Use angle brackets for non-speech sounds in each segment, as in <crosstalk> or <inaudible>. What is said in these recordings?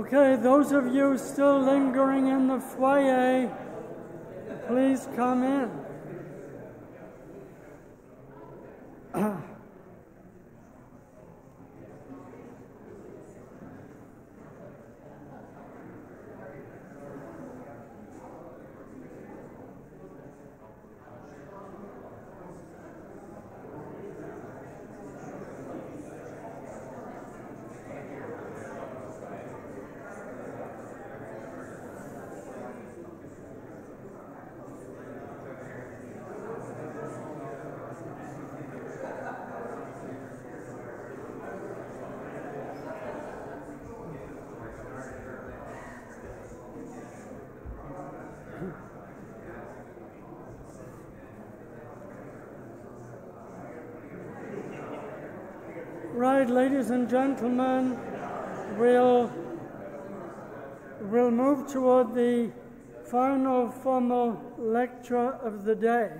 Okay, those of you still lingering in the foyer, please come in. Right, ladies and gentlemen, we'll, we'll move toward the final formal lecture of the day.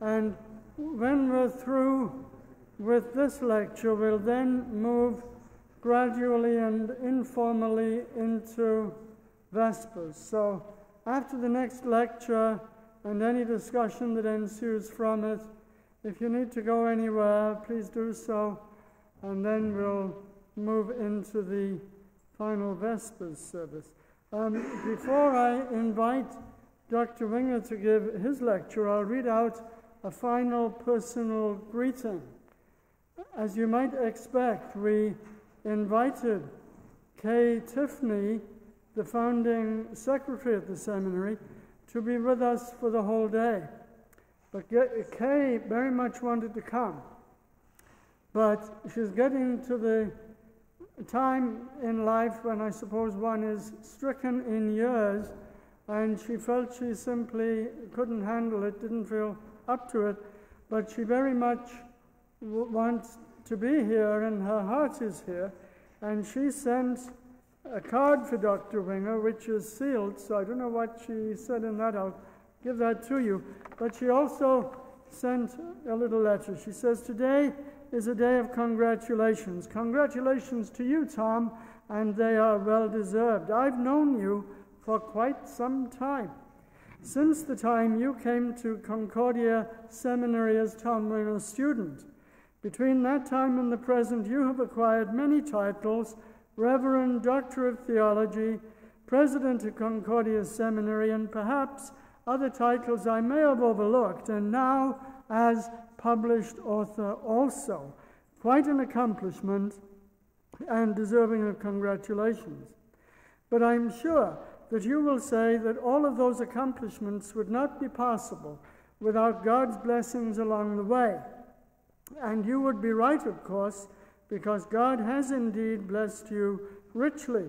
And when we're through with this lecture, we'll then move gradually and informally into Vespers. So after the next lecture and any discussion that ensues from it, if you need to go anywhere, please do so and then we'll move into the final Vespers service. Um, before I invite Dr. Winger to give his lecture, I'll read out a final personal greeting. As you might expect, we invited Kay Tiffany, the founding secretary of the seminary, to be with us for the whole day. But Kay very much wanted to come. But she's getting to the time in life when I suppose one is stricken in years, and she felt she simply couldn't handle it, didn't feel up to it, but she very much wants to be here, and her heart is here. And she sent a card for Dr. Winger, which is sealed, so I don't know what she said in that. I'll give that to you. But she also sent a little letter. She says, Today is a day of congratulations. Congratulations to you, Tom, and they are well deserved. I've known you for quite some time. Since the time you came to Concordia Seminary as Tom Winger's student. Between that time and the present, you have acquired many titles Reverend Doctor of Theology, President of Concordia Seminary, and perhaps other titles I may have overlooked, and now as published author also. Quite an accomplishment and deserving of congratulations. But I'm sure that you will say that all of those accomplishments would not be possible without God's blessings along the way. And you would be right, of course, because God has indeed blessed you richly.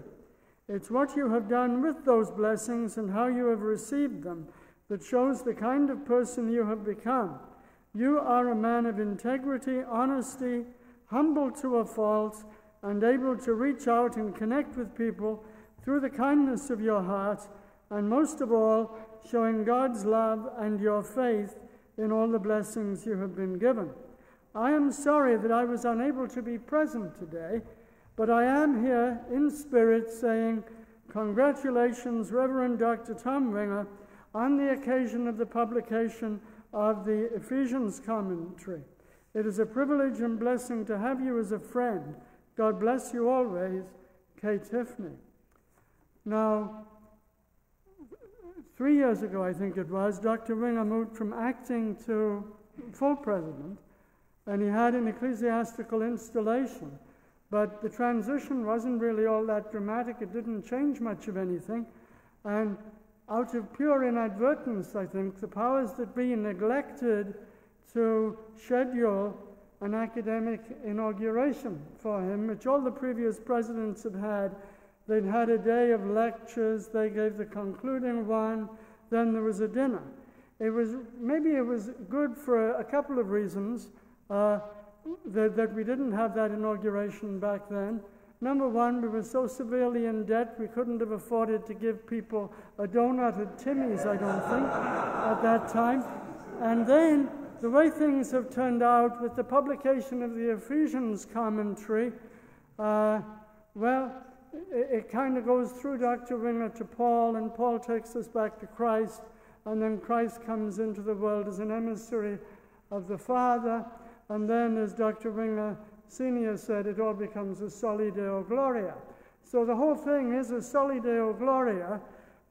It's what you have done with those blessings and how you have received them that shows the kind of person you have become. You are a man of integrity, honesty, humble to a fault, and able to reach out and connect with people through the kindness of your heart, and most of all, showing God's love and your faith in all the blessings you have been given. I am sorry that I was unable to be present today, but I am here in spirit saying, Congratulations, Reverend Dr. Tom Winger, on the occasion of the publication of the Ephesians commentary. It is a privilege and blessing to have you as a friend. God bless you always, Kay Tiffany. Now, three years ago, I think it was, Dr. Winger moved from acting to full president, and he had an ecclesiastical installation. But the transition wasn't really all that dramatic, it didn't change much of anything. And out of pure inadvertence, I think, the powers that be neglected to schedule an academic inauguration for him, which all the previous presidents had had. They'd had a day of lectures, they gave the concluding one, then there was a dinner. It was maybe it was good for a couple of reasons uh, that, that we didn't have that inauguration back then. Number one, we were so severely in debt we couldn't have afforded to give people a donut at Timmy's, I don't think, at that time. And then, the way things have turned out with the publication of the Ephesians commentary, uh, well, it, it kind of goes through Dr. Winger to Paul, and Paul takes us back to Christ, and then Christ comes into the world as an emissary of the Father, and then, as Dr. Winger Sr. said, it all becomes a soli deo gloria. So the whole thing is a soli deo gloria,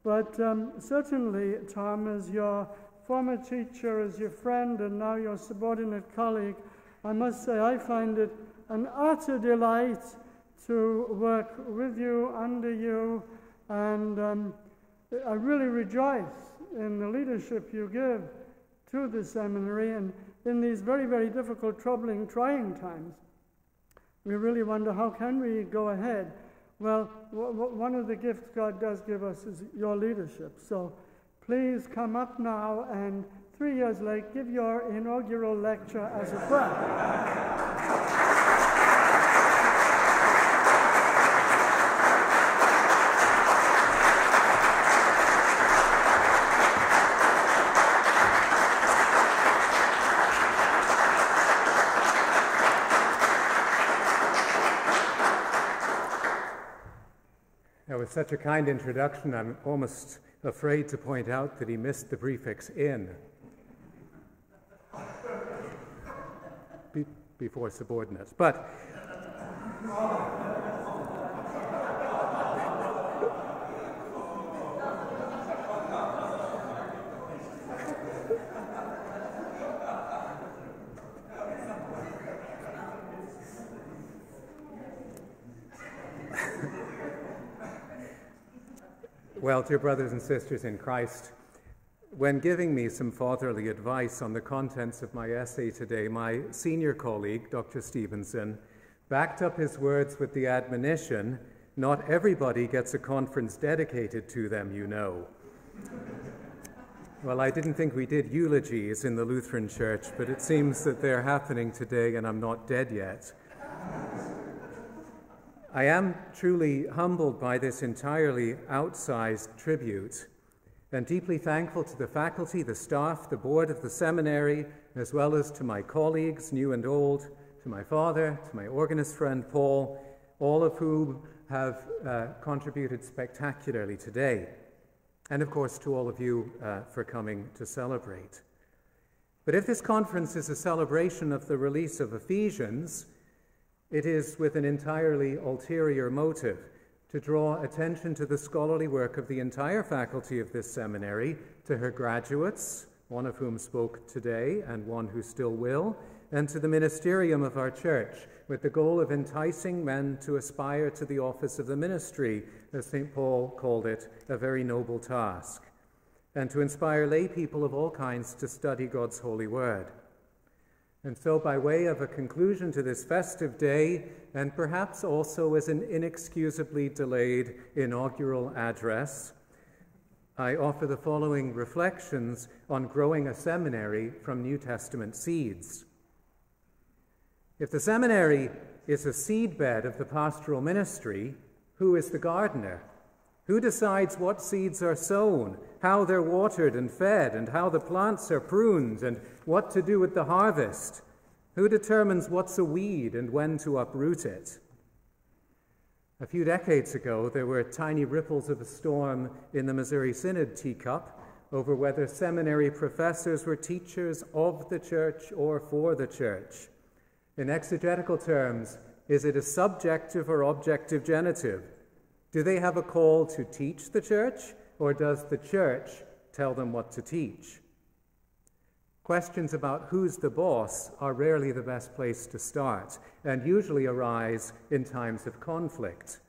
but um, certainly, Tom, as your former teacher, as your friend, and now your subordinate colleague, I must say I find it an utter delight to work with you, under you, and um, I really rejoice in the leadership you give to the seminary and in these very, very difficult, troubling, trying times. We really wonder how can we go ahead. Well, one of the gifts God does give us is your leadership. So please come up now and three years late, give your inaugural lecture as a friend. With such a kind introduction, I'm almost afraid to point out that he missed the prefix in Be- before subordinates. But Well, dear brothers and sisters in Christ, when giving me some fatherly advice on the contents of my essay today, my senior colleague, Dr. Stevenson, backed up his words with the admonition not everybody gets a conference dedicated to them, you know. <laughs> Well, I didn't think we did eulogies in the Lutheran Church, but it seems that they're happening today and I'm not dead yet. I am truly humbled by this entirely outsized tribute and deeply thankful to the faculty, the staff, the board of the seminary, as well as to my colleagues, new and old, to my father, to my organist friend Paul, all of whom have uh, contributed spectacularly today. And of course, to all of you uh, for coming to celebrate. But if this conference is a celebration of the release of Ephesians, it is with an entirely ulterior motive to draw attention to the scholarly work of the entire faculty of this seminary, to her graduates, one of whom spoke today and one who still will, and to the ministerium of our church, with the goal of enticing men to aspire to the office of the ministry, as St. Paul called it, a very noble task, and to inspire lay people of all kinds to study God's holy word. And so, by way of a conclusion to this festive day, and perhaps also as an inexcusably delayed inaugural address, I offer the following reflections on growing a seminary from New Testament seeds. If the seminary is a seedbed of the pastoral ministry, who is the gardener? Who decides what seeds are sown, how they're watered and fed, and how the plants are pruned, and what to do with the harvest? Who determines what's a weed and when to uproot it? A few decades ago, there were tiny ripples of a storm in the Missouri Synod teacup over whether seminary professors were teachers of the church or for the church. In exegetical terms, is it a subjective or objective genitive? Do they have a call to teach the church, or does the church tell them what to teach? Questions about who's the boss are rarely the best place to start and usually arise in times of conflict.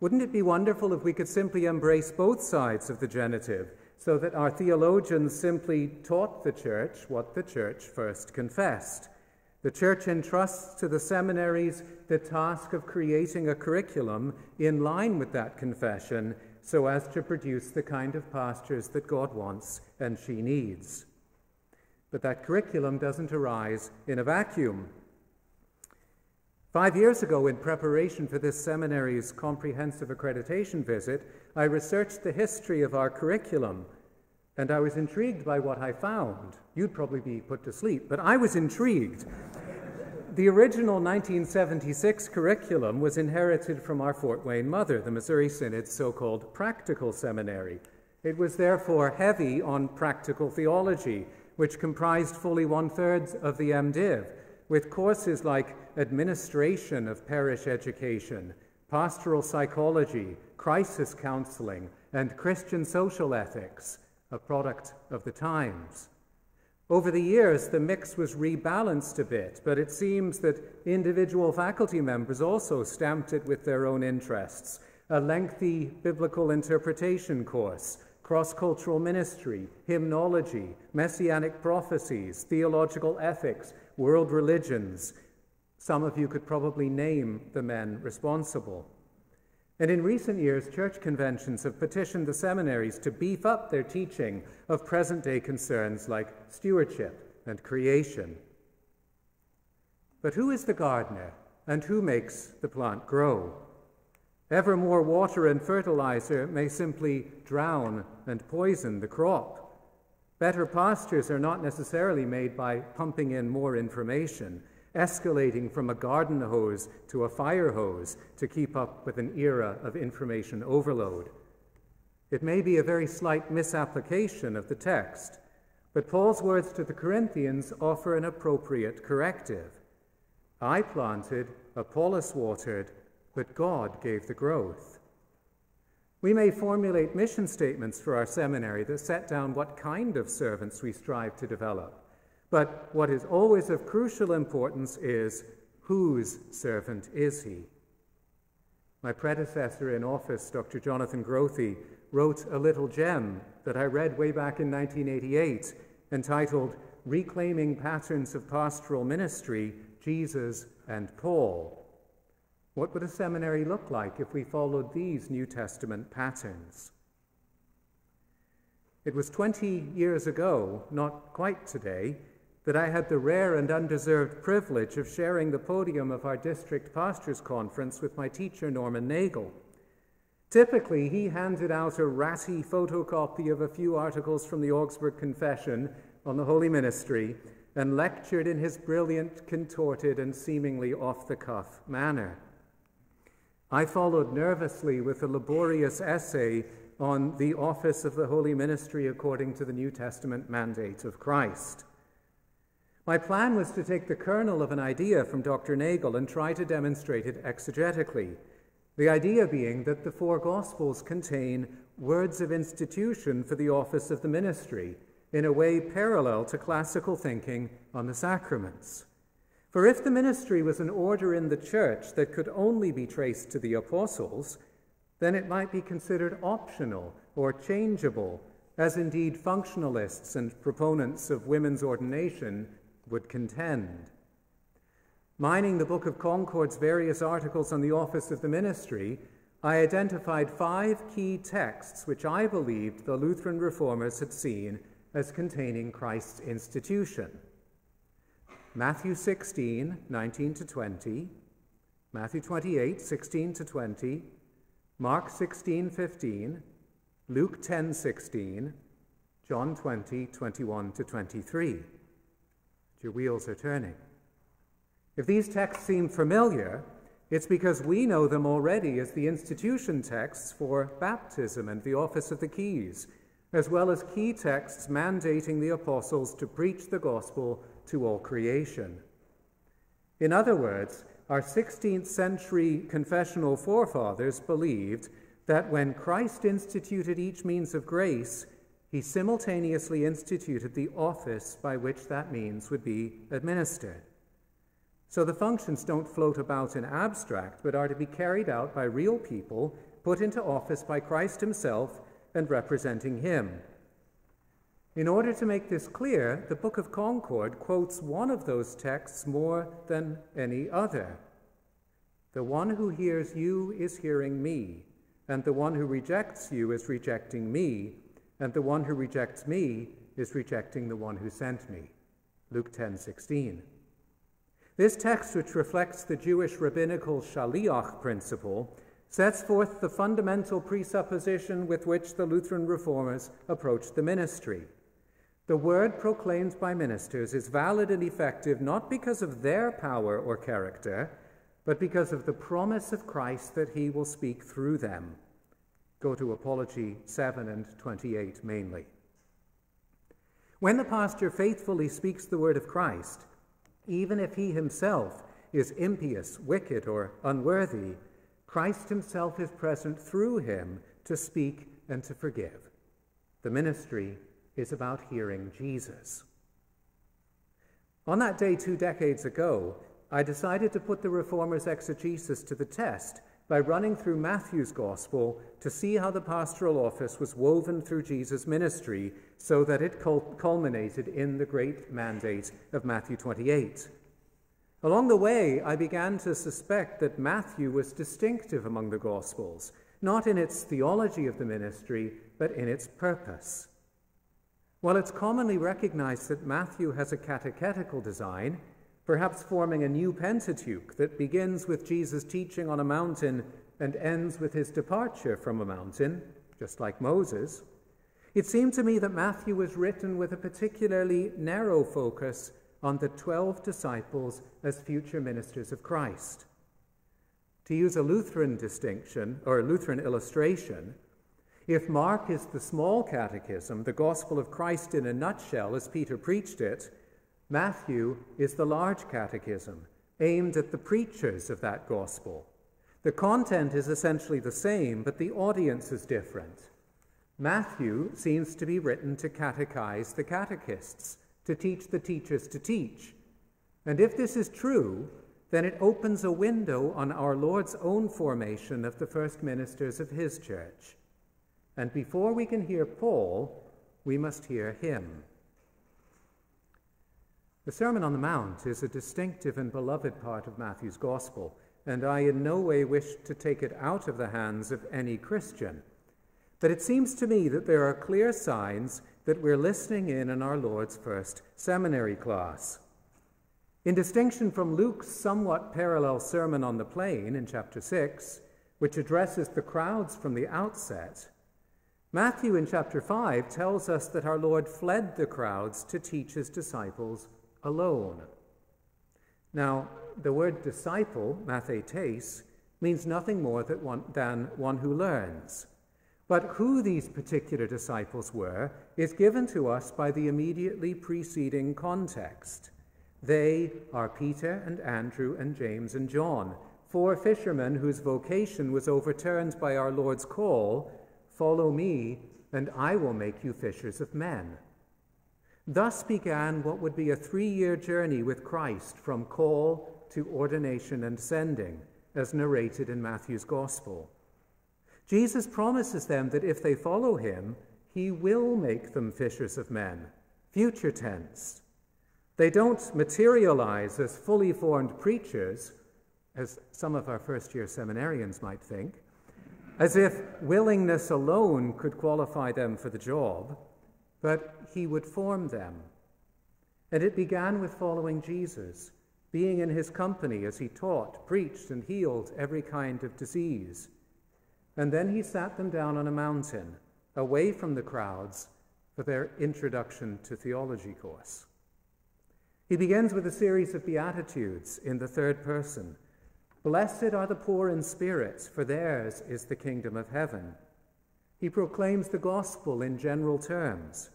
Wouldn't it be wonderful if we could simply embrace both sides of the genitive so that our theologians simply taught the church what the church first confessed? The church entrusts to the seminaries the task of creating a curriculum in line with that confession so as to produce the kind of pastors that God wants and she needs. But that curriculum doesn't arise in a vacuum. Five years ago, in preparation for this seminary's comprehensive accreditation visit, I researched the history of our curriculum and I was intrigued by what I found. You'd probably be put to sleep, but I was intrigued. the original 1976 curriculum was inherited from our Fort Wayne mother, the Missouri Synod's so called practical seminary. It was therefore heavy on practical theology, which comprised fully one third of the MDiv, with courses like administration of parish education, pastoral psychology, crisis counseling, and Christian social ethics, a product of the times. Over the years, the mix was rebalanced a bit, but it seems that individual faculty members also stamped it with their own interests. A lengthy biblical interpretation course, cross cultural ministry, hymnology, messianic prophecies, theological ethics, world religions. Some of you could probably name the men responsible. And in recent years, church conventions have petitioned the seminaries to beef up their teaching of present day concerns like stewardship and creation. But who is the gardener and who makes the plant grow? Ever more water and fertilizer may simply drown and poison the crop. Better pastures are not necessarily made by pumping in more information escalating from a garden hose to a fire hose to keep up with an era of information overload. It may be a very slight misapplication of the text, but Paul's words to the Corinthians offer an appropriate corrective. I planted, Apollos watered, but God gave the growth. We may formulate mission statements for our seminary that set down what kind of servants we strive to develop. But what is always of crucial importance is whose servant is he? My predecessor in office, Dr. Jonathan Grothe, wrote a little gem that I read way back in 1988 entitled Reclaiming Patterns of Pastoral Ministry Jesus and Paul. What would a seminary look like if we followed these New Testament patterns? It was 20 years ago, not quite today, that I had the rare and undeserved privilege of sharing the podium of our district pastors conference with my teacher, Norman Nagel. Typically, he handed out a ratty photocopy of a few articles from the Augsburg Confession on the Holy Ministry and lectured in his brilliant, contorted, and seemingly off the cuff manner. I followed nervously with a laborious essay on the office of the Holy Ministry according to the New Testament mandate of Christ. My plan was to take the kernel of an idea from Dr. Nagel and try to demonstrate it exegetically. The idea being that the four Gospels contain words of institution for the office of the ministry in a way parallel to classical thinking on the sacraments. For if the ministry was an order in the church that could only be traced to the apostles, then it might be considered optional or changeable, as indeed functionalists and proponents of women's ordination would contend. Mining the Book of Concord's various articles on the office of the ministry, I identified five key texts which I believed the Lutheran reformers had seen as containing Christ's institution. Matthew 16, 19 to 20, Matthew 28, 16 to 20, Mark 16, 15, Luke 10, 16, John 20, 21 to 23 your wheels are turning. If these texts seem familiar, it's because we know them already as the institution texts for baptism and the office of the keys, as well as key texts mandating the apostles to preach the gospel to all creation. In other words, our 16th century confessional forefathers believed that when Christ instituted each means of grace, he simultaneously instituted the office by which that means would be administered. So the functions don't float about in abstract, but are to be carried out by real people put into office by Christ Himself and representing Him. In order to make this clear, the Book of Concord quotes one of those texts more than any other. The one who hears you is hearing me, and the one who rejects you is rejecting me and the one who rejects me is rejecting the one who sent me. Luke 10:16. This text, which reflects the Jewish rabbinical shaliach principle, sets forth the fundamental presupposition with which the Lutheran reformers approached the ministry. The word proclaimed by ministers is valid and effective not because of their power or character, but because of the promise of Christ that he will speak through them. Go to Apology 7 and 28 mainly. When the pastor faithfully speaks the word of Christ, even if he himself is impious, wicked, or unworthy, Christ himself is present through him to speak and to forgive. The ministry is about hearing Jesus. On that day two decades ago, I decided to put the Reformer's exegesis to the test by running through Matthew's Gospel to see how the pastoral office was woven through Jesus' ministry so that it culminated in the great mandate of Matthew 28. Along the way, I began to suspect that Matthew was distinctive among the Gospels, not in its theology of the ministry, but in its purpose. While it's commonly recognized that Matthew has a catechetical design, perhaps forming a new Pentateuch that begins with Jesus' teaching on a mountain and ends with his departure from a mountain, just like Moses, it seemed to me that Matthew was written with a particularly narrow focus on the 12 disciples as future ministers of Christ. To use a Lutheran distinction or Lutheran illustration, if Mark is the small catechism, the gospel of Christ in a nutshell, as Peter preached it, Matthew is the large catechism, aimed at the preachers of that gospel. The content is essentially the same, but the audience is different. Matthew seems to be written to catechize the catechists, to teach the teachers to teach. And if this is true, then it opens a window on our Lord's own formation of the first ministers of his church. And before we can hear Paul, we must hear him. The Sermon on the Mount is a distinctive and beloved part of Matthew's Gospel, and I in no way wish to take it out of the hands of any Christian. But it seems to me that there are clear signs that we're listening in on our Lord's first seminary class. In distinction from Luke's somewhat parallel Sermon on the Plain in chapter 6, which addresses the crowds from the outset, Matthew in chapter 5 tells us that our Lord fled the crowds to teach his disciples alone. Now, the word disciple, mathetes, means nothing more one, than one who learns. But who these particular disciples were is given to us by the immediately preceding context. They are Peter and Andrew and James and John, four fishermen whose vocation was overturned by our Lord's call Follow me, and I will make you fishers of men. Thus began what would be a three year journey with Christ from call to ordination and sending, as narrated in Matthew's Gospel. Jesus promises them that if they follow him, he will make them fishers of men, future tense. They don't materialize as fully formed preachers, as some of our first year seminarians might think as if willingness alone could qualify them for the job, but he would form them. And it began with following Jesus, being in his company as he taught, preached, and healed every kind of disease. And then he sat them down on a mountain, away from the crowds, for their introduction to theology course. He begins with a series of Beatitudes in the third person Blessed are the poor in spirit, for theirs is the kingdom of heaven. He proclaims the gospel in general terms.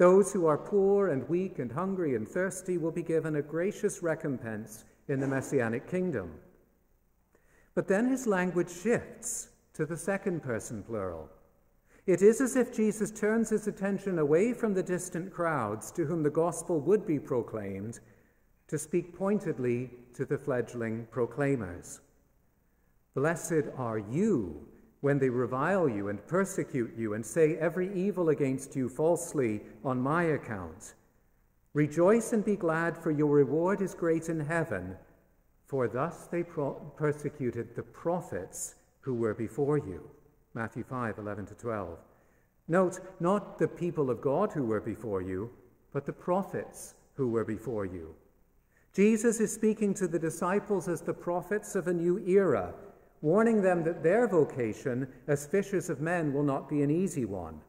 Those who are poor and weak and hungry and thirsty will be given a gracious recompense in the messianic kingdom. But then his language shifts to the second person plural. It is as if Jesus turns his attention away from the distant crowds to whom the gospel would be proclaimed to speak pointedly to the fledgling proclaimers. Blessed are you when they revile you and persecute you and say every evil against you falsely on my account. Rejoice and be glad, for your reward is great in heaven, for thus they pro- persecuted the prophets who were before you. Matthew 5 11 to 12. Note, not the people of God who were before you, but the prophets who were before you. Jesus is speaking to the disciples as the prophets of a new era, warning them that their vocation as fishers of men will not be an easy one.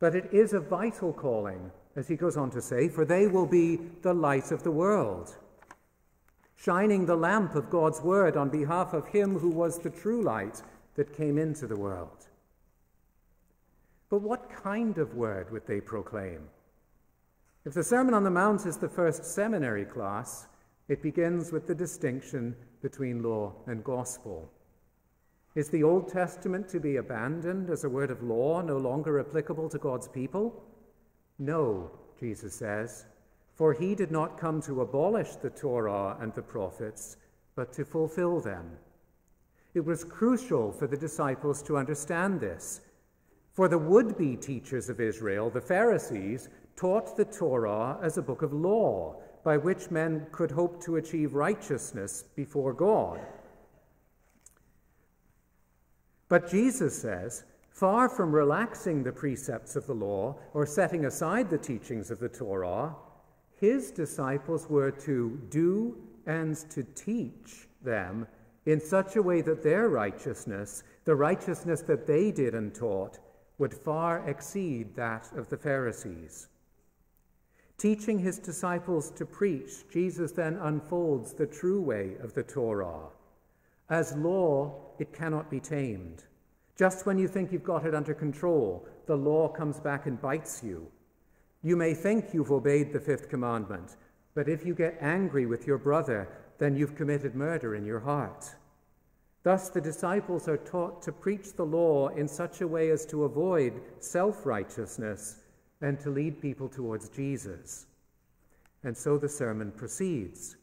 But it is a vital calling, as he goes on to say, for they will be the light of the world, shining the lamp of God's word on behalf of him who was the true light that came into the world. But what kind of word would they proclaim? If the Sermon on the Mount is the first seminary class, it begins with the distinction between law and gospel. Is the Old Testament to be abandoned as a word of law, no longer applicable to God's people? No, Jesus says, for he did not come to abolish the Torah and the prophets, but to fulfill them. It was crucial for the disciples to understand this. For the would be teachers of Israel, the Pharisees, taught the Torah as a book of law by which men could hope to achieve righteousness before God. But Jesus says, far from relaxing the precepts of the law or setting aside the teachings of the Torah, his disciples were to do and to teach them in such a way that their righteousness, the righteousness that they did and taught, would far exceed that of the Pharisees. Teaching his disciples to preach, Jesus then unfolds the true way of the Torah. As law, it cannot be tamed. Just when you think you've got it under control, the law comes back and bites you. You may think you've obeyed the fifth commandment, but if you get angry with your brother, then you've committed murder in your heart. Thus, the disciples are taught to preach the law in such a way as to avoid self righteousness and to lead people towards Jesus. And so the sermon proceeds.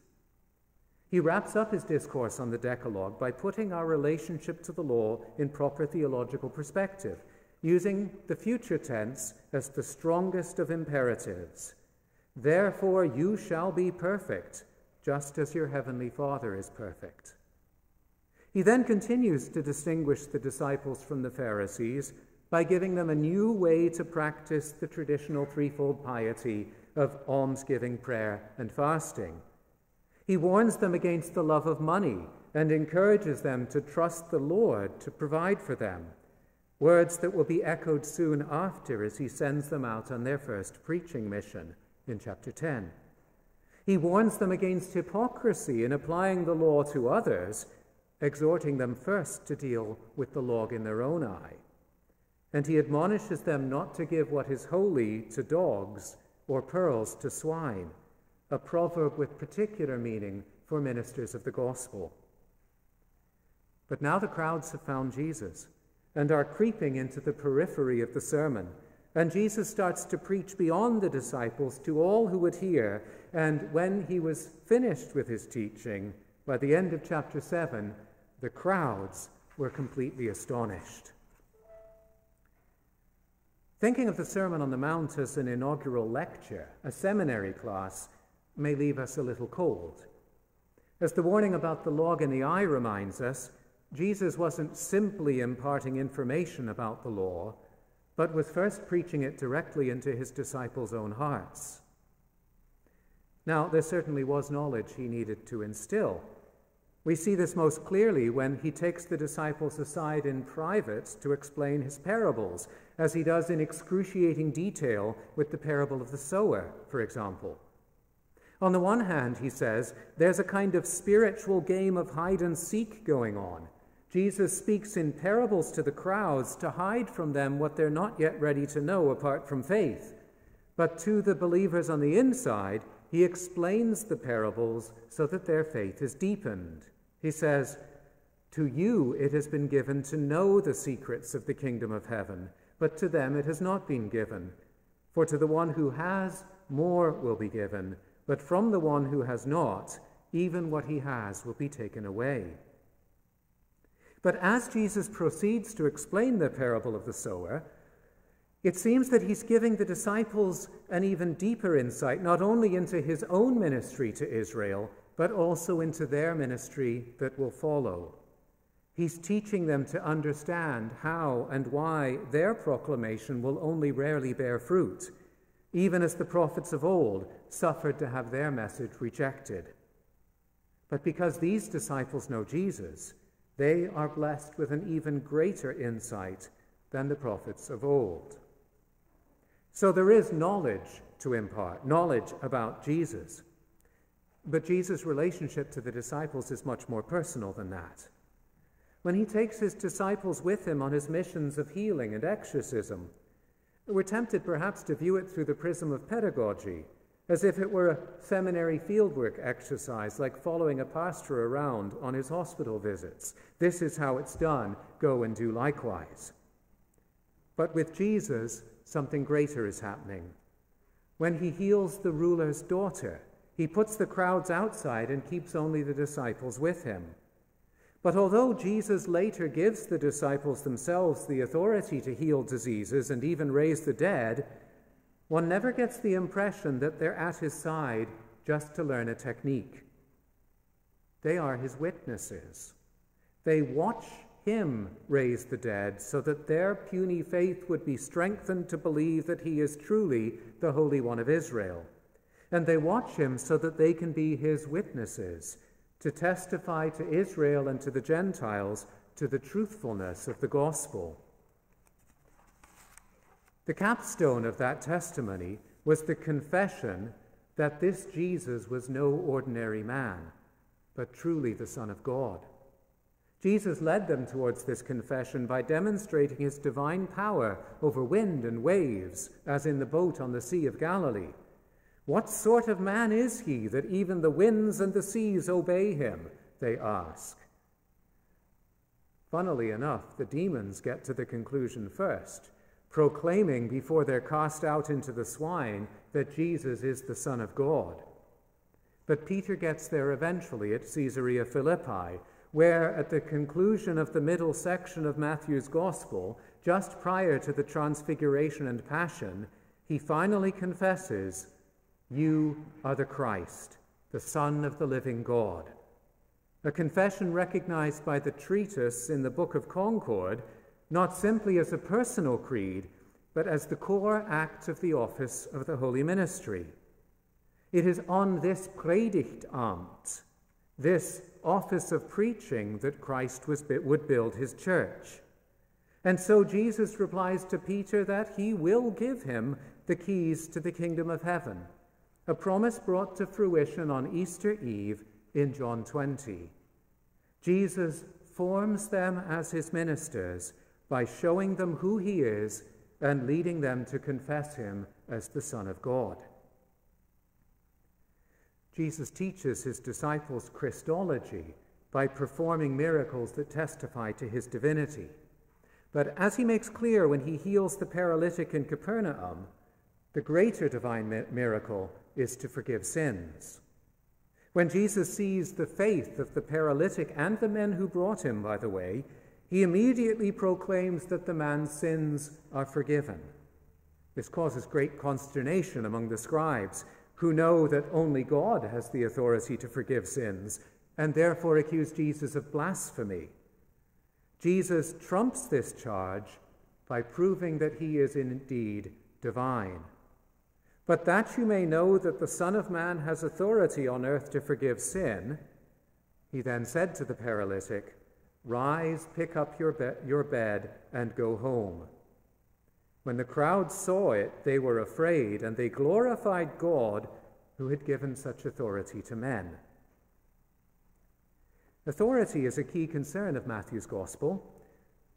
He wraps up his discourse on the Decalogue by putting our relationship to the law in proper theological perspective, using the future tense as the strongest of imperatives. Therefore, you shall be perfect, just as your heavenly Father is perfect. He then continues to distinguish the disciples from the Pharisees by giving them a new way to practice the traditional threefold piety of almsgiving, prayer, and fasting. He warns them against the love of money and encourages them to trust the Lord to provide for them, words that will be echoed soon after as he sends them out on their first preaching mission in chapter 10. He warns them against hypocrisy in applying the law to others, exhorting them first to deal with the log in their own eye. And he admonishes them not to give what is holy to dogs or pearls to swine, a proverb with particular meaning for ministers of the gospel. But now the crowds have found Jesus and are creeping into the periphery of the sermon. And Jesus starts to preach beyond the disciples to all who would hear. And when he was finished with his teaching, by the end of chapter 7, the crowds were completely astonished. Thinking of the Sermon on the Mount as an inaugural lecture, a seminary class, may leave us a little cold. As the warning about the log in the eye reminds us, Jesus wasn't simply imparting information about the law, but was first preaching it directly into his disciples' own hearts. Now, there certainly was knowledge he needed to instill, we see this most clearly when he takes the disciples aside in private to explain his parables, as he does in excruciating detail with the parable of the sower, for example. On the one hand, he says, there's a kind of spiritual game of hide and seek going on. Jesus speaks in parables to the crowds to hide from them what they're not yet ready to know apart from faith. But to the believers on the inside, he explains the parables so that their faith is deepened. He says, To you it has been given to know the secrets of the kingdom of heaven, but to them it has not been given. For to the one who has, more will be given, but from the one who has not, even what he has will be taken away. But as Jesus proceeds to explain the parable of the sower, it seems that he's giving the disciples an even deeper insight, not only into his own ministry to Israel, but also into their ministry that will follow. He's teaching them to understand how and why their proclamation will only rarely bear fruit, even as the prophets of old suffered to have their message rejected. But because these disciples know Jesus, they are blessed with an even greater insight than the prophets of old. So there is knowledge to impart, knowledge about Jesus. But Jesus' relationship to the disciples is much more personal than that. When he takes his disciples with him on his missions of healing and exorcism, we're tempted perhaps to view it through the prism of pedagogy, as if it were a seminary fieldwork exercise like following a pastor around on his hospital visits. This is how it's done, go and do likewise. But with Jesus, something greater is happening. When he heals the ruler's daughter, he puts the crowds outside and keeps only the disciples with him. But although Jesus later gives the disciples themselves the authority to heal diseases and even raise the dead, one never gets the impression that they're at his side just to learn a technique. They are his witnesses. They watch him raise the dead so that their puny faith would be strengthened to believe that he is truly the Holy One of Israel. And they watch him so that they can be his witnesses to testify to Israel and to the Gentiles to the truthfulness of the gospel. The capstone of that testimony was the confession that this Jesus was no ordinary man, but truly the Son of God. Jesus led them towards this confession by demonstrating his divine power over wind and waves, as in the boat on the Sea of Galilee. What sort of man is he that even the winds and the seas obey him? They ask. Funnily enough, the demons get to the conclusion first, proclaiming before they're cast out into the swine that Jesus is the Son of God. But Peter gets there eventually at Caesarea Philippi where at the conclusion of the middle section of Matthew's Gospel, just prior to the Transfiguration and Passion, he finally confesses, You are the Christ, the Son of the living God. A confession recognized by the treatise in the Book of Concord, not simply as a personal creed, but as the core act of the office of the holy ministry. It is on this Predigtamt, this office of preaching that Christ was, would build his church. And so Jesus replies to Peter that he will give him the keys to the kingdom of heaven, a promise brought to fruition on Easter Eve in John 20. Jesus forms them as his ministers by showing them who he is and leading them to confess him as the Son of God. Jesus teaches his disciples Christology by performing miracles that testify to his divinity. But as he makes clear when he heals the paralytic in Capernaum, the greater divine mi- miracle is to forgive sins. When Jesus sees the faith of the paralytic and the men who brought him, by the way, he immediately proclaims that the man's sins are forgiven. This causes great consternation among the scribes who know that only God has the authority to forgive sins and therefore accuse Jesus of blasphemy. Jesus trumps this charge by proving that he is indeed divine. But that you may know that the Son of Man has authority on earth to forgive sin, he then said to the paralytic, Rise, pick up your, be- your bed, and go home. When the crowd saw it, they were afraid, and they glorified God who had given such authority to men. Authority is a key concern of Matthew's Gospel.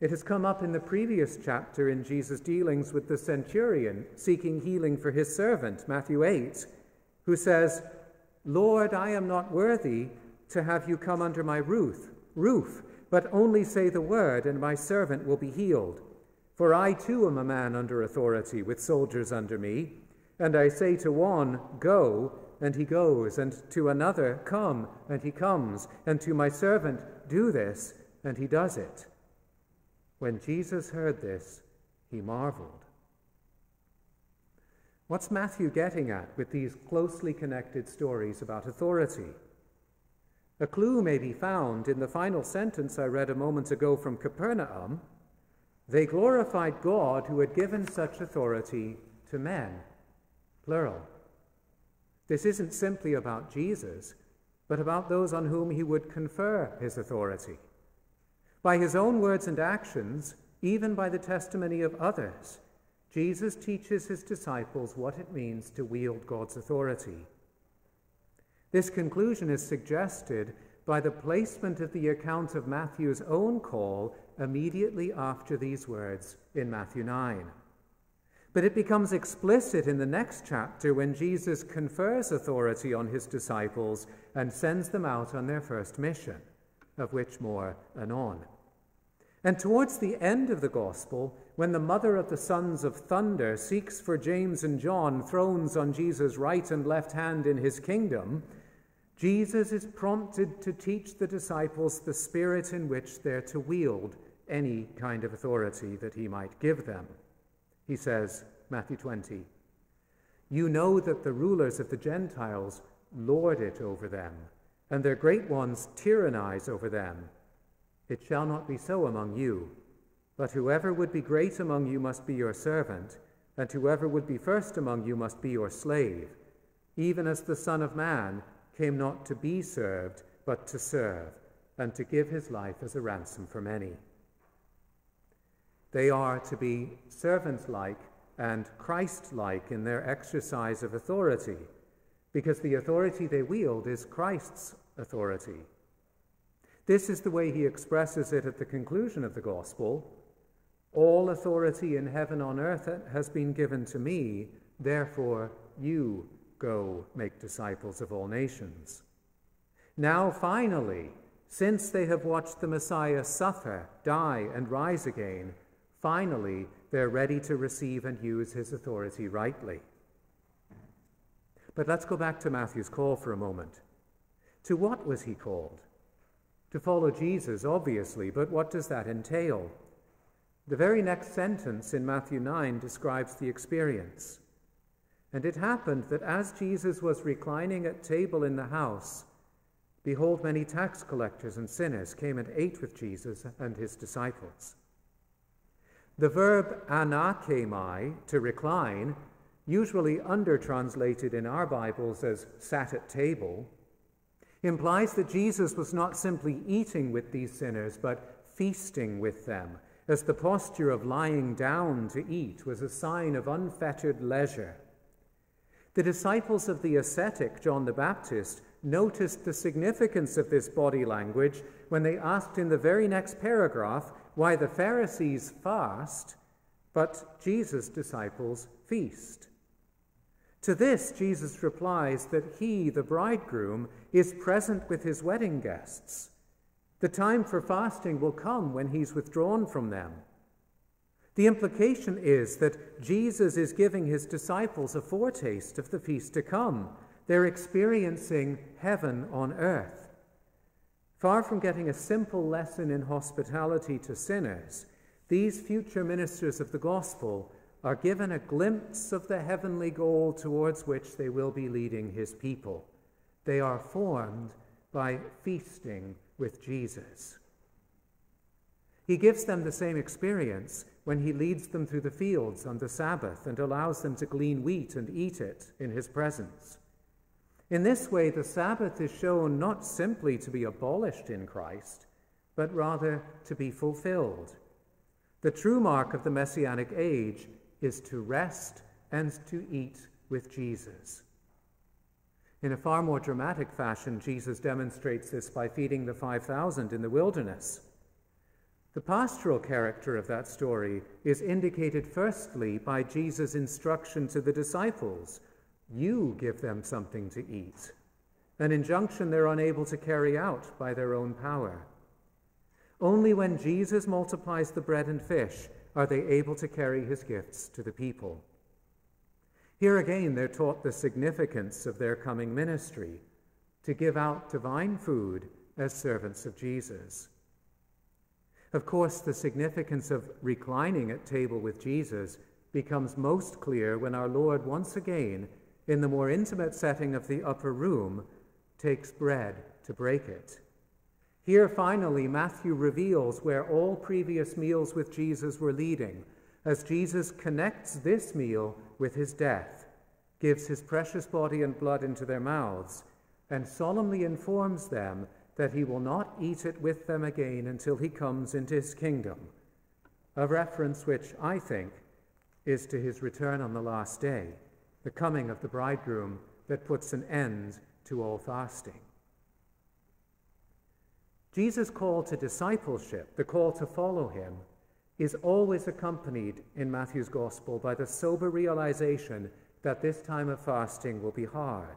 It has come up in the previous chapter in Jesus' dealings with the centurion seeking healing for his servant, Matthew 8, who says, Lord, I am not worthy to have you come under my roof, roof, but only say the word, and my servant will be healed. For I too am a man under authority, with soldiers under me. And I say to one, Go, and he goes, and to another, Come, and he comes, and to my servant, Do this, and he does it. When Jesus heard this, he marveled. What's Matthew getting at with these closely connected stories about authority? A clue may be found in the final sentence I read a moment ago from Capernaum they glorified God who had given such authority to men, plural. This isn't simply about Jesus, but about those on whom he would confer his authority. By his own words and actions, even by the testimony of others, Jesus teaches his disciples what it means to wield God's authority. This conclusion is suggested by the placement of the account of Matthew's own call immediately after these words in Matthew 9. But it becomes explicit in the next chapter when Jesus confers authority on his disciples and sends them out on their first mission, of which more anon. And towards the end of the Gospel, when the mother of the sons of thunder seeks for James and John thrones on Jesus' right and left hand in his kingdom, Jesus is prompted to teach the disciples the spirit in which they're to wield any kind of authority that he might give them. He says, Matthew 20, You know that the rulers of the Gentiles lord it over them, and their great ones tyrannize over them. It shall not be so among you, but whoever would be great among you must be your servant, and whoever would be first among you must be your slave, even as the Son of Man came not to be served, but to serve, and to give his life as a ransom for many. They are to be servant like and Christ like in their exercise of authority, because the authority they wield is Christ's authority. This is the way he expresses it at the conclusion of the Gospel. All authority in heaven on earth has been given to me, therefore you go make disciples of all nations. Now, finally, since they have watched the Messiah suffer, die, and rise again, finally they're ready to receive and use his authority rightly. But let's go back to Matthew's call for a moment. To what was he called? To follow Jesus, obviously, but what does that entail? The very next sentence in Matthew 9 describes the experience. And it happened that as Jesus was reclining at table in the house, behold, many tax collectors and sinners came and ate with Jesus and his disciples. The verb anakeimai, to recline, usually undertranslated in our Bibles as sat at table, implies that Jesus was not simply eating with these sinners, but feasting with them, as the posture of lying down to eat was a sign of unfettered leisure. The disciples of the ascetic John the Baptist noticed the significance of this body language when they asked in the very next paragraph why the Pharisees fast, but Jesus' disciples feast. To this, Jesus replies that he, the bridegroom, is present with his wedding guests. The time for fasting will come when he's withdrawn from them. The implication is that Jesus is giving his disciples a foretaste of the feast to come. They're experiencing heaven on earth. Far from getting a simple lesson in hospitality to sinners, these future ministers of the gospel are given a glimpse of the heavenly goal towards which they will be leading his people. They are formed by feasting with Jesus. He gives them the same experience when he leads them through the fields on the Sabbath and allows them to glean wheat and eat it in his presence. In this way, the Sabbath is shown not simply to be abolished in Christ, but rather to be fulfilled. The true mark of the Messianic age is to rest and to eat with Jesus. In a far more dramatic fashion, Jesus demonstrates this by feeding the 5,000 in the wilderness. The pastoral character of that story is indicated firstly by Jesus' instruction to the disciples you give them something to eat, an injunction they're unable to carry out by their own power. Only when Jesus multiplies the bread and fish are they able to carry his gifts to the people. Here again, they're taught the significance of their coming ministry to give out divine food as servants of Jesus. Of course, the significance of reclining at table with Jesus becomes most clear when our Lord once again in the more intimate setting of the upper room, takes bread to break it. Here, finally, Matthew reveals where all previous meals with Jesus were leading, as Jesus connects this meal with his death, gives his precious body and blood into their mouths, and solemnly informs them that he will not eat it with them again until he comes into his kingdom. A reference which, I think, is to his return on the last day, the coming of the bridegroom that puts an end to all fasting. Jesus' call to discipleship, the call to follow him, is always accompanied in Matthew's Gospel by the sober realization that this time of fasting will be hard.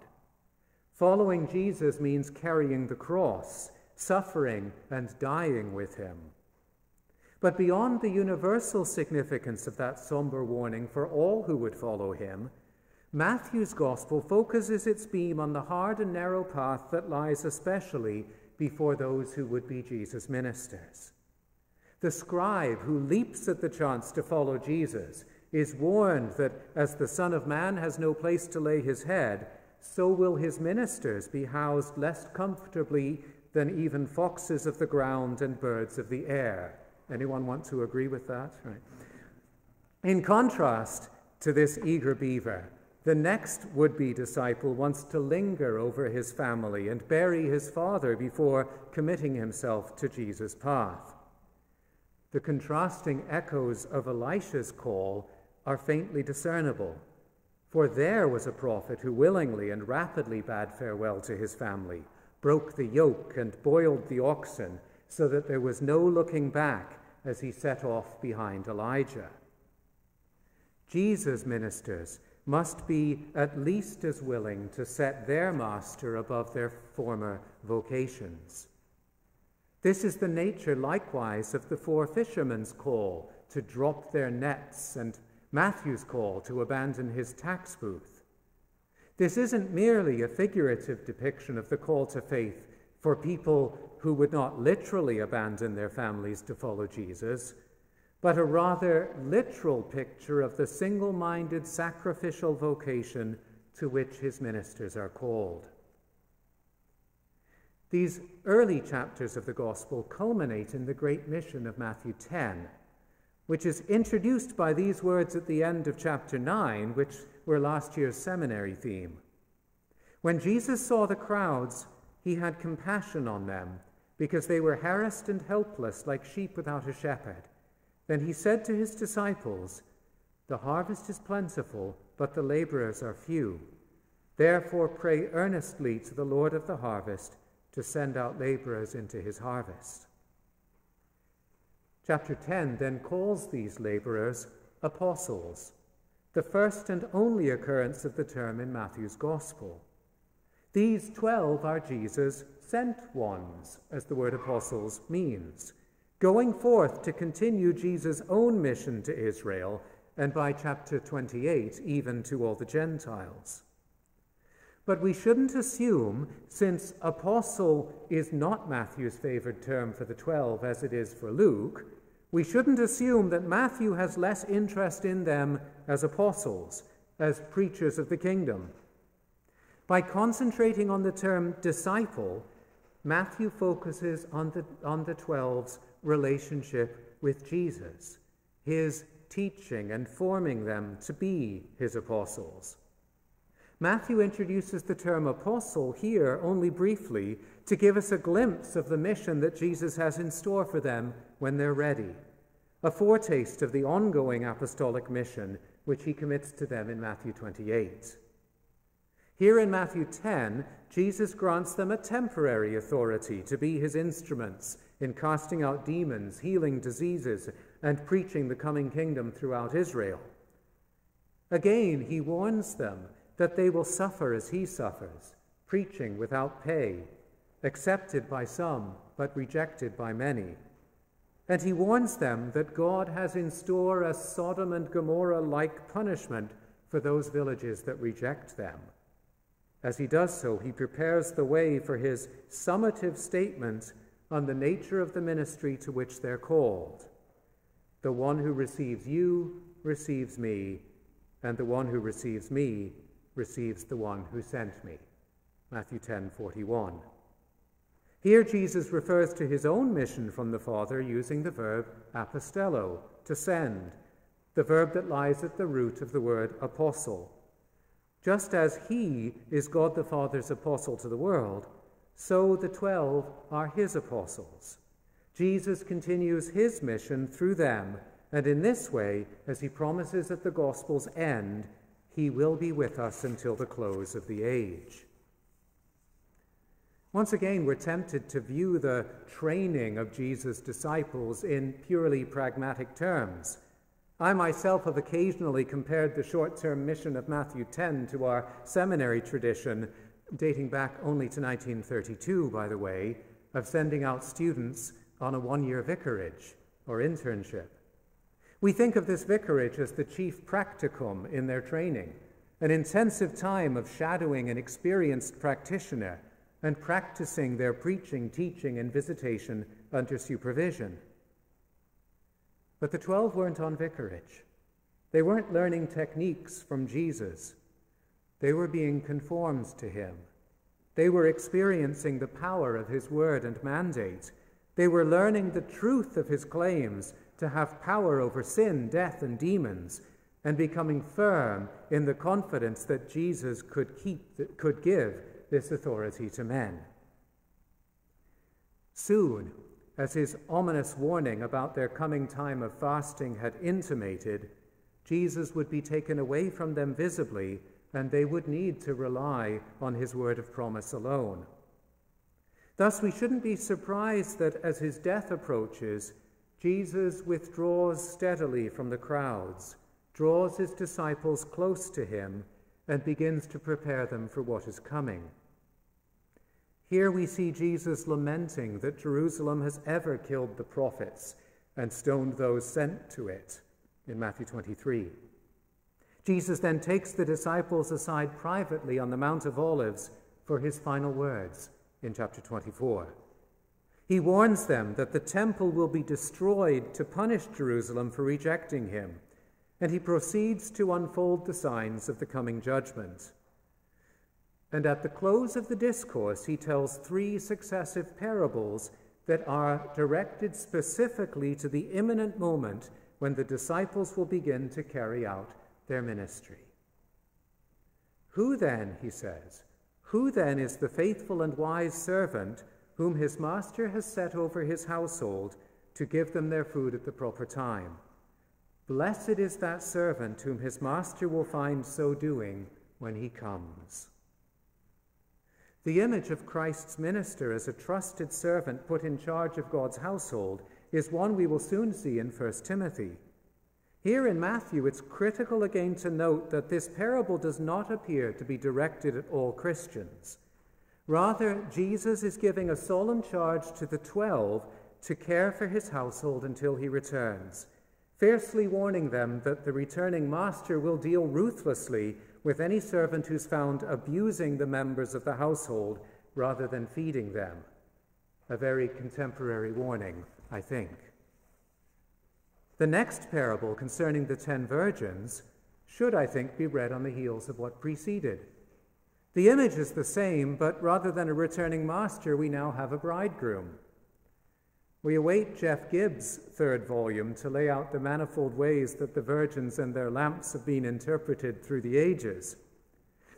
Following Jesus means carrying the cross, suffering and dying with him. But beyond the universal significance of that somber warning for all who would follow him, Matthew's Gospel focuses its beam on the hard and narrow path that lies especially before those who would be Jesus' ministers. The scribe who leaps at the chance to follow Jesus is warned that as the Son of Man has no place to lay his head, so will his ministers be housed less comfortably than even foxes of the ground and birds of the air. Anyone want to agree with that? Right. In contrast to this eager beaver, the next would be disciple wants to linger over his family and bury his father before committing himself to Jesus' path. The contrasting echoes of Elisha's call are faintly discernible, for there was a prophet who willingly and rapidly bade farewell to his family, broke the yoke, and boiled the oxen, so that there was no looking back as he set off behind Elijah. Jesus' ministers must be at least as willing to set their master above their former vocations. This is the nature likewise of the four fishermen's call to drop their nets and Matthew's call to abandon his tax booth. This isn't merely a figurative depiction of the call to faith for people who would not literally abandon their families to follow Jesus but a rather literal picture of the single minded sacrificial vocation to which his ministers are called. These early chapters of the Gospel culminate in the great mission of Matthew 10, which is introduced by these words at the end of chapter 9, which were last year's seminary theme. When Jesus saw the crowds, he had compassion on them because they were harassed and helpless like sheep without a shepherd. Then he said to his disciples, The harvest is plentiful, but the laborers are few. Therefore, pray earnestly to the Lord of the harvest to send out laborers into his harvest. Chapter 10 then calls these laborers apostles, the first and only occurrence of the term in Matthew's Gospel. These twelve are Jesus' sent ones, as the word apostles means going forth to continue Jesus' own mission to Israel, and by chapter 28, even to all the Gentiles. But we shouldn't assume, since apostle is not Matthew's favored term for the twelve as it is for Luke, we shouldn't assume that Matthew has less interest in them as apostles, as preachers of the kingdom. By concentrating on the term disciple, Matthew focuses on the, on the twelve's relationship with Jesus, his teaching and forming them to be his apostles. Matthew introduces the term apostle here only briefly to give us a glimpse of the mission that Jesus has in store for them when they're ready, a foretaste of the ongoing apostolic mission which he commits to them in Matthew 28. Here in Matthew 10, Jesus grants them a temporary authority to be his instruments in casting out demons, healing diseases, and preaching the coming kingdom throughout Israel. Again, he warns them that they will suffer as he suffers, preaching without pay, accepted by some, but rejected by many. And he warns them that God has in store a Sodom and Gomorrah like punishment for those villages that reject them. As he does so, he prepares the way for his summative statement on the nature of the ministry to which they're called. The one who receives you receives me, and the one who receives me receives the one who sent me. Matthew 10:41. Here Jesus refers to his own mission from the Father using the verb apostello, to send, the verb that lies at the root of the word apostle. Just as he is God the Father's apostle to the world, so the twelve are his apostles. Jesus continues his mission through them and in this way, as he promises at the gospel's end, he will be with us until the close of the age. Once again, we're tempted to view the training of Jesus' disciples in purely pragmatic terms. I myself have occasionally compared the short term mission of Matthew 10 to our seminary tradition, dating back only to 1932, by the way, of sending out students on a one year vicarage or internship. We think of this vicarage as the chief practicum in their training, an intensive time of shadowing an experienced practitioner and practicing their preaching, teaching, and visitation under supervision. But the twelve weren't on vicarage. They weren't learning techniques from Jesus. They were being conformed to him. They were experiencing the power of his word and mandate. They were learning the truth of his claims to have power over sin, death, and demons, and becoming firm in the confidence that Jesus could, keep, could give this authority to men. Soon, as his ominous warning about their coming time of fasting had intimated, Jesus would be taken away from them visibly, and they would need to rely on his word of promise alone. Thus, we shouldn't be surprised that as his death approaches, Jesus withdraws steadily from the crowds, draws his disciples close to him, and begins to prepare them for what is coming. Here we see Jesus lamenting that Jerusalem has ever killed the prophets and stoned those sent to it in Matthew 23. Jesus then takes the disciples aside privately on the Mount of Olives for his final words in chapter 24. He warns them that the temple will be destroyed to punish Jerusalem for rejecting him, and he proceeds to unfold the signs of the coming judgment. And at the close of the discourse, he tells three successive parables that are directed specifically to the imminent moment when the disciples will begin to carry out their ministry. Who then, he says, who then is the faithful and wise servant whom his master has set over his household to give them their food at the proper time. Blessed is that servant whom his master will find so doing when he comes. The image of Christ's minister as a trusted servant put in charge of God's household is one we will soon see in 1 Timothy. Here in Matthew, it's critical again to note that this parable does not appear to be directed at all Christians. Rather, Jesus is giving a solemn charge to the twelve to care for his household until he returns, fiercely warning them that the returning master will deal ruthlessly with any servant who's found abusing the members of the household rather than feeding them. A very contemporary warning, I think. The next parable concerning the ten virgins should, I think, be read on the heels of what preceded. The image is the same, but rather than a returning master, we now have a bridegroom. We await Jeff Gibbs' third volume to lay out the manifold ways that the virgins and their lamps have been interpreted through the ages.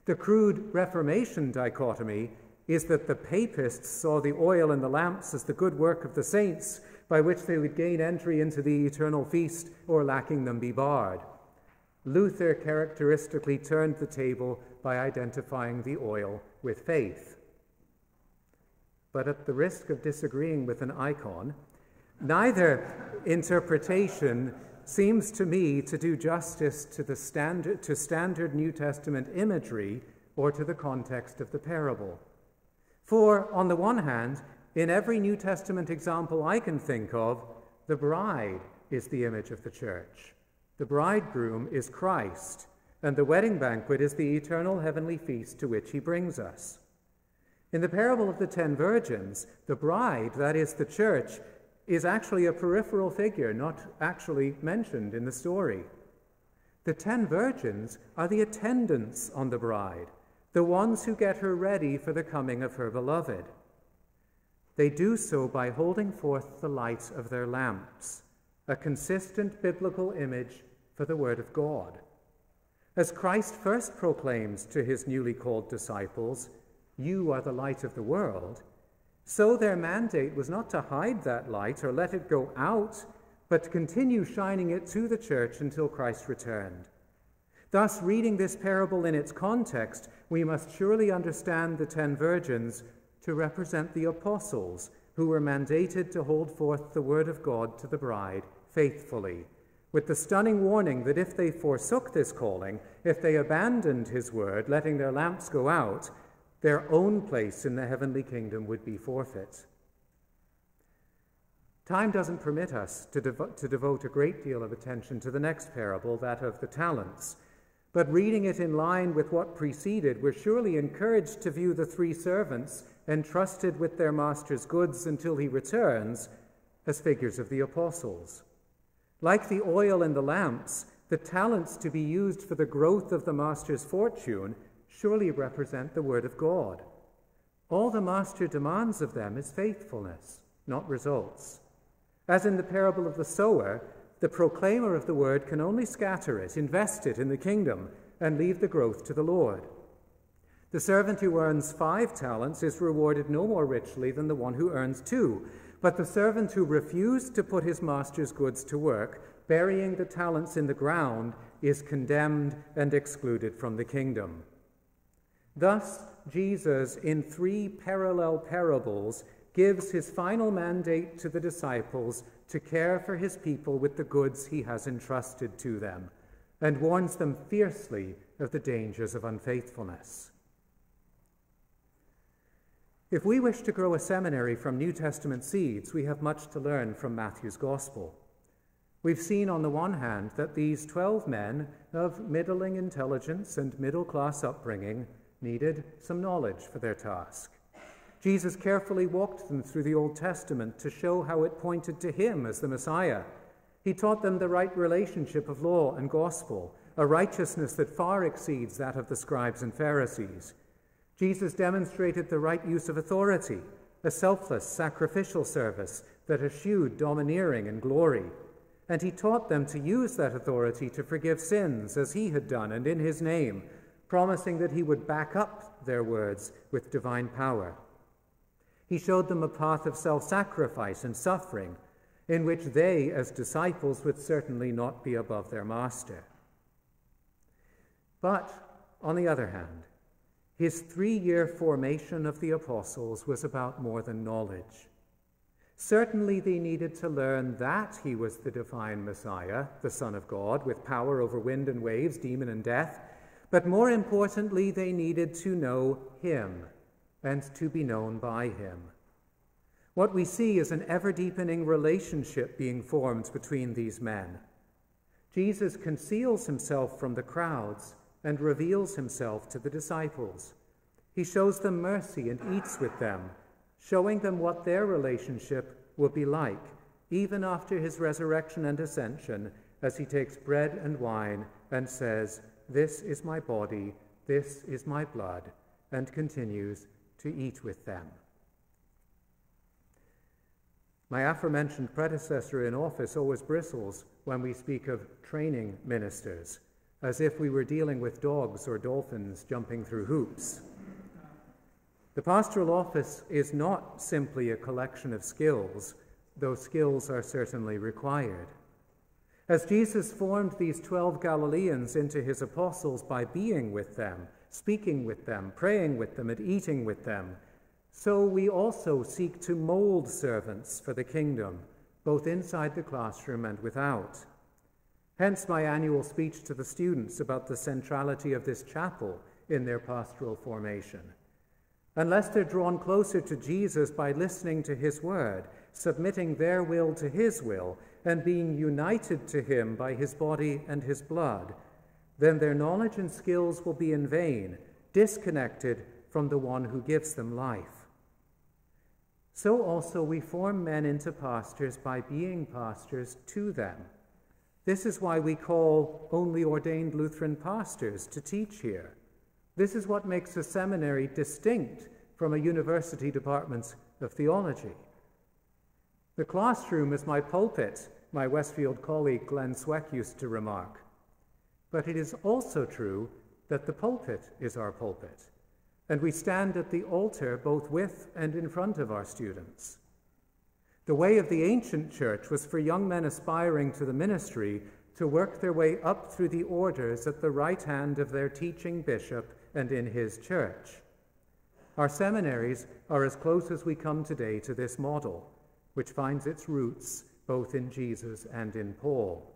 The crude Reformation dichotomy is that the papists saw the oil and the lamps as the good work of the saints by which they would gain entry into the eternal feast, or lacking them be barred. Luther characteristically turned the table by identifying the oil with faith. But at the risk of disagreeing with an icon, neither interpretation seems to me to do justice to, the standard, to standard New Testament imagery or to the context of the parable. For, on the one hand, in every New Testament example I can think of, the bride is the image of the church. The bridegroom is Christ, and the wedding banquet is the eternal heavenly feast to which he brings us. In the parable of the ten virgins, the bride, that is the church, is actually a peripheral figure, not actually mentioned in the story. The ten virgins are the attendants on the bride, the ones who get her ready for the coming of her beloved. They do so by holding forth the light of their lamps, a consistent biblical image for the Word of God. As Christ first proclaims to his newly called disciples, You are the light of the world, so their mandate was not to hide that light or let it go out, but to continue shining it to the church until Christ returned. Thus, reading this parable in its context, we must surely understand the ten virgins to represent the apostles who were mandated to hold forth the word of God to the bride faithfully, with the stunning warning that if they forsook this calling, if they abandoned his word, letting their lamps go out, their own place in the heavenly kingdom would be forfeit. Time doesn't permit us to, to devote a great deal of attention to the next parable, that of the talents. But reading it in line with what preceded, we're surely encouraged to view the three servants entrusted with their master's goods until he returns as figures of the apostles. Like the oil and the lamps, the talents to be used for the growth of the master's fortune surely represent the word of God. All the master demands of them is faithfulness, not results. As in the parable of the sower, the proclaimer of the word can only scatter it, invest it in the kingdom, and leave the growth to the Lord. The servant who earns five talents is rewarded no more richly than the one who earns two. But the servant who refused to put his master's goods to work, burying the talents in the ground, is condemned and excluded from the kingdom. Thus, Jesus, in three parallel parables, gives his final mandate to the disciples to care for his people with the goods he has entrusted to them, and warns them fiercely of the dangers of unfaithfulness. If we wish to grow a seminary from New Testament seeds, we have much to learn from Matthew's Gospel. We've seen, on the one hand, that these 12 men of middling intelligence and middle class upbringing needed some knowledge for their task. Jesus carefully walked them through the Old Testament to show how it pointed to him as the Messiah. He taught them the right relationship of law and gospel, a righteousness that far exceeds that of the scribes and Pharisees. Jesus demonstrated the right use of authority, a selfless, sacrificial service that eschewed domineering and glory. And he taught them to use that authority to forgive sins as he had done and in his name, promising that he would back up their words with divine power. He showed them a path of self sacrifice and suffering, in which they, as disciples, would certainly not be above their master. But, on the other hand, his three year formation of the apostles was about more than knowledge. Certainly, they needed to learn that he was the divine Messiah, the Son of God, with power over wind and waves, demon and death. But more importantly, they needed to know him and to be known by him. What we see is an ever deepening relationship being formed between these men. Jesus conceals himself from the crowds and reveals himself to the disciples. He shows them mercy and eats with them, showing them what their relationship will be like, even after his resurrection and ascension, as he takes bread and wine and says, This is my body, this is my blood, and continues, to eat with them. My aforementioned predecessor in office always bristles when we speak of training ministers, as if we were dealing with dogs or dolphins jumping through hoops. The pastoral office is not simply a collection of skills, though skills are certainly required. As Jesus formed these 12 Galileans into his apostles by being with them, speaking with them, praying with them, and eating with them, so we also seek to mold servants for the kingdom, both inside the classroom and without. Hence, my annual speech to the students about the centrality of this chapel in their pastoral formation. Unless they're drawn closer to Jesus by listening to his word, submitting their will to his will, and being united to him by his body and his blood, then their knowledge and skills will be in vain, disconnected from the one who gives them life. So also we form men into pastors by being pastors to them. This is why we call only ordained Lutheran pastors to teach here. This is what makes a seminary distinct from a university department of theology. The classroom is my pulpit, my Westfield colleague Glenn Sweck used to remark. But it is also true that the pulpit is our pulpit, and we stand at the altar both with and in front of our students. The way of the ancient church was for young men aspiring to the ministry to work their way up through the orders at the right hand of their teaching bishop and in his church. Our seminaries are as close as we come today to this model, which finds its roots both in Jesus and in Paul.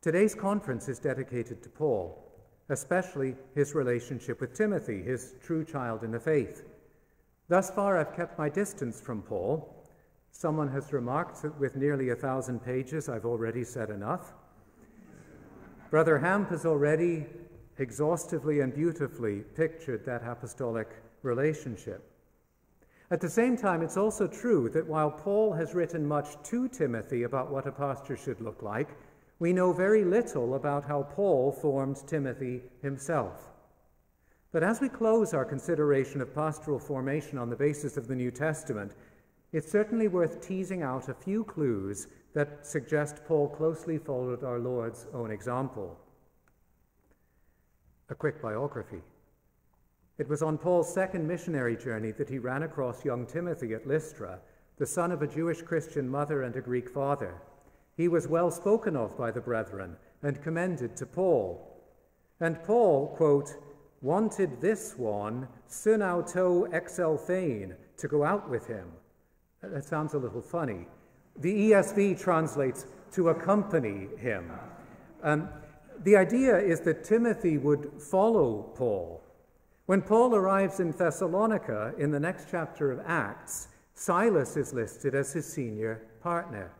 Today's conference is dedicated to Paul, especially his relationship with Timothy, his true child in the faith. Thus far, I've kept my distance from Paul. Someone has remarked that with nearly a thousand pages, I've already said enough. Brother Hamp has already exhaustively and beautifully pictured that apostolic relationship. At the same time, it's also true that while Paul has written much to Timothy about what a pastor should look like, we know very little about how Paul formed Timothy himself. But as we close our consideration of pastoral formation on the basis of the New Testament, it's certainly worth teasing out a few clues that suggest Paul closely followed our Lord's own example. A quick biography. It was on Paul's second missionary journey that he ran across young Timothy at Lystra, the son of a Jewish Christian mother and a Greek father. He was well spoken of by the brethren and commended to Paul. And Paul, quote, wanted this one, sunauto exelthane, to go out with him. That sounds a little funny. The ESV translates to accompany him. Um, the idea is that Timothy would follow Paul. When Paul arrives in Thessalonica in the next chapter of Acts, Silas is listed as his senior partner.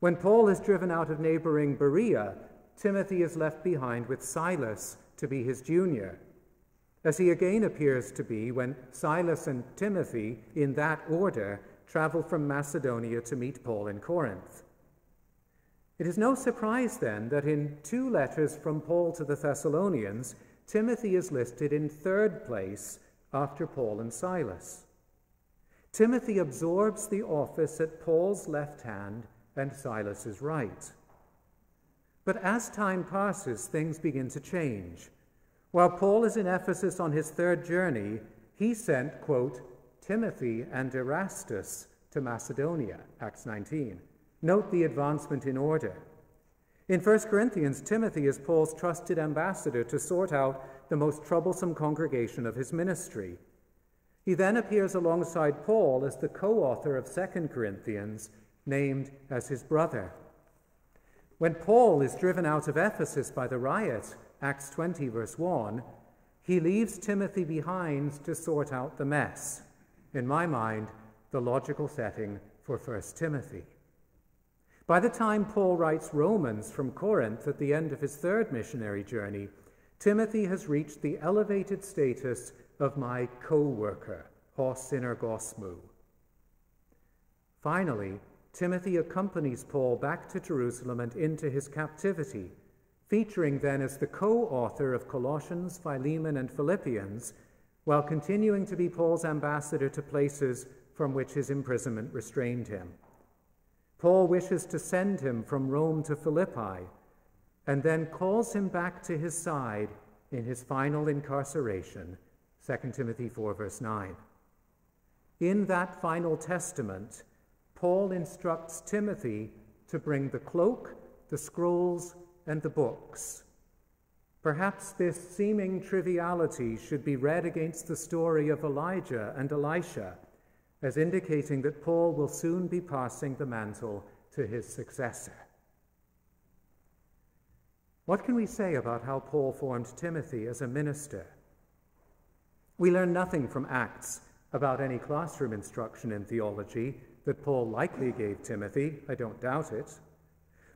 When Paul is driven out of neighboring Berea, Timothy is left behind with Silas to be his junior, as he again appears to be when Silas and Timothy, in that order, travel from Macedonia to meet Paul in Corinth. It is no surprise then that in two letters from Paul to the Thessalonians, Timothy is listed in third place after Paul and Silas. Timothy absorbs the office at Paul's left hand and Silas's right. But as time passes, things begin to change. While Paul is in Ephesus on his third journey, he sent, quote, Timothy and Erastus to Macedonia, Acts 19. Note the advancement in order. In 1 Corinthians, Timothy is Paul's trusted ambassador to sort out the most troublesome congregation of his ministry. He then appears alongside Paul as the co author of 2 Corinthians, named as his brother. When Paul is driven out of Ephesus by the riot, Acts 20, verse 1, he leaves Timothy behind to sort out the mess. In my mind, the logical setting for 1 Timothy. By the time Paul writes Romans from Corinth at the end of his third missionary journey, Timothy has reached the elevated status of my co worker, hos synergosmu. Finally, Timothy accompanies Paul back to Jerusalem and into his captivity, featuring then as the co author of Colossians, Philemon, and Philippians, while continuing to be Paul's ambassador to places from which his imprisonment restrained him. Paul wishes to send him from Rome to Philippi and then calls him back to his side in his final incarceration, 2 Timothy 4, verse 9. In that final testament, Paul instructs Timothy to bring the cloak, the scrolls, and the books. Perhaps this seeming triviality should be read against the story of Elijah and Elisha as indicating that Paul will soon be passing the mantle to his successor. What can we say about how Paul formed Timothy as a minister? We learn nothing from Acts about any classroom instruction in theology that Paul likely gave Timothy, I don't doubt it.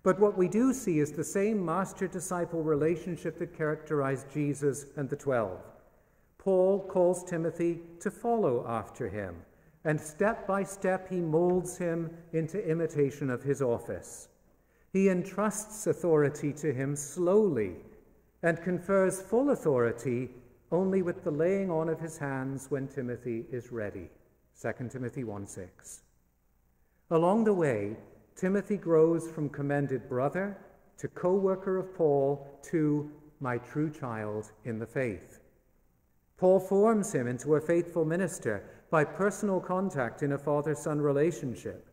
But what we do see is the same master disciple relationship that characterized Jesus and the twelve. Paul calls Timothy to follow after him, and step by step he molds him into imitation of his office. He entrusts authority to him slowly and confers full authority only with the laying on of his hands when Timothy is ready. 2 Timothy 1 6. Along the way, Timothy grows from commended brother to co worker of Paul to my true child in the faith. Paul forms him into a faithful minister by personal contact in a father son relationship.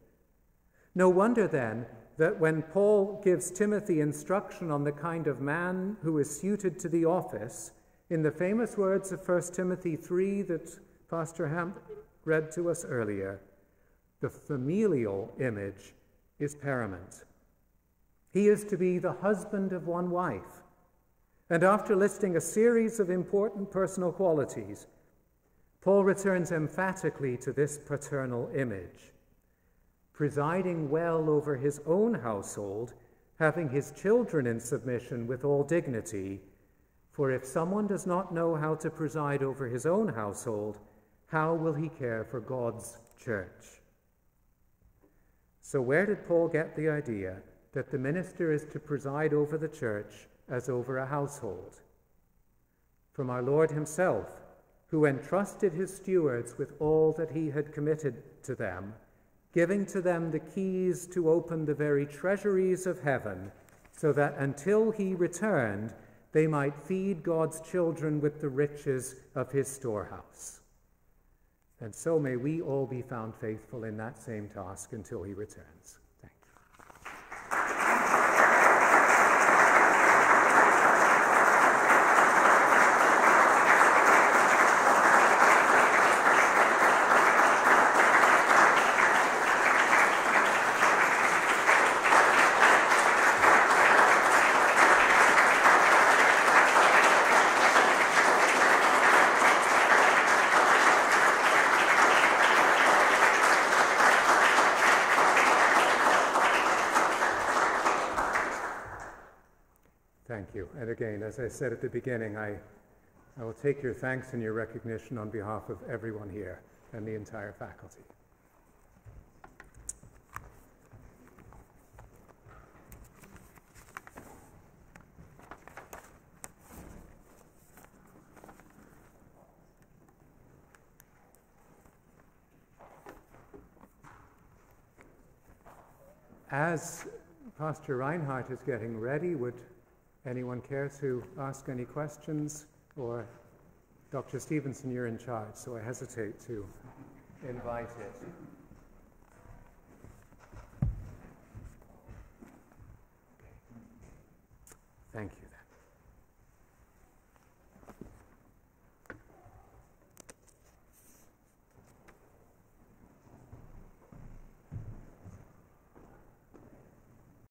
No wonder then that when Paul gives Timothy instruction on the kind of man who is suited to the office, in the famous words of 1 Timothy 3 that Pastor Ham read to us earlier, the familial image is paramount. He is to be the husband of one wife. And after listing a series of important personal qualities, Paul returns emphatically to this paternal image presiding well over his own household, having his children in submission with all dignity. For if someone does not know how to preside over his own household, how will he care for God's church? So, where did Paul get the idea that the minister is to preside over the church as over a household? From our Lord Himself, who entrusted His stewards with all that He had committed to them giving to them the keys to open the very treasuries of heaven, so that until he returned, they might feed God's children with the riches of his storehouse. And so may we all be found faithful in that same task until he returns. And again, as I said at the beginning, I, I will take your thanks and your recognition on behalf of everyone here and the entire faculty. As Pastor Reinhardt is getting ready, would Anyone care to ask any questions? Or Dr. Stevenson, you're in charge, so I hesitate to invite it.